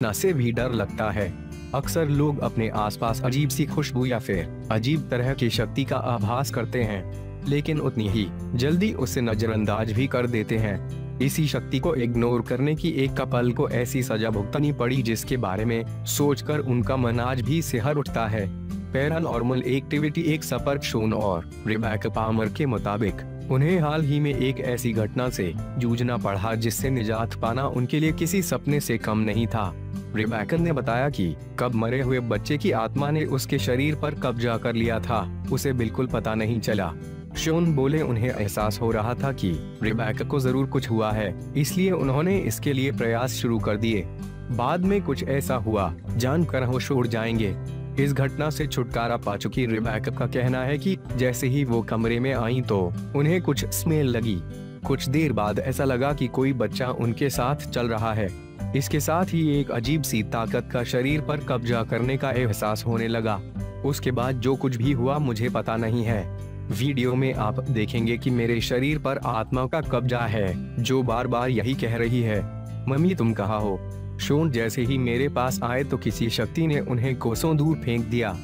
घटना से भी डर लगता है। अक्सर लोग अपने आसपास अजीब सी खुशबू या फिर अजीब तरह की शक्ति का आभास करते हैं, लेकिन उतनी ही जल्दी उसे नजरअंदाज भी कर देते हैं। इसी शक्ति को इग्नोर करने की एक कपल को ऐसी सजा भुगतनी पड़ी जिसके बारे में सोचकर उनका मन आज भी सिहर उठता है। पैरानॉर्मल एक्टिविटी एक सपर्क शोन और रिबैक पामर के मुताबिक, उन्हें हाल ही में एक ऐसी घटना से जूझना पड़ा जिससे निजात पाना उनके लिए किसी सपने से कम नहीं था। रिबेकन ने बताया कि कब मरे हुए बच्चे की आत्मा ने उसके शरीर पर कब्जा कर लिया था, उसे बिल्कुल पता नहीं चला। शोन बोले, उन्हें एहसास हो रहा था कि रिबैक को ज़रूर कुछ हुआ है, इसलिए उन्होंने इसके लिए प्रयास शुरू कर दिए। बाद में कुछ ऐसा हुआ, जानकर होश उड़ जाएँगे। इस घटना से छुटकारा पा चुकी रिबैक का कहना है कि जैसे ही वो कमरे में आई तो उन्हें कुछ स्मेल लगी। कुछ देर बाद ऐसा लगा कि कोई बच्चा उनके साथ चल रहा है। इसके साथ ही एक अजीब सी ताकत का शरीर पर कब्जा करने का एहसास होने लगा। उसके बाद जो कुछ भी हुआ मुझे पता नहीं है। वीडियो में आप देखेंगे कि मेरे शरीर पर आत्मा का कब्जा है, जो बार बार यही कह रही है, मम्मी, तुम कहा हो? शोन जैसे ही मेरे पास आए तो किसी शक्ति ने उन्हें कोसों दूर फेंक दिया।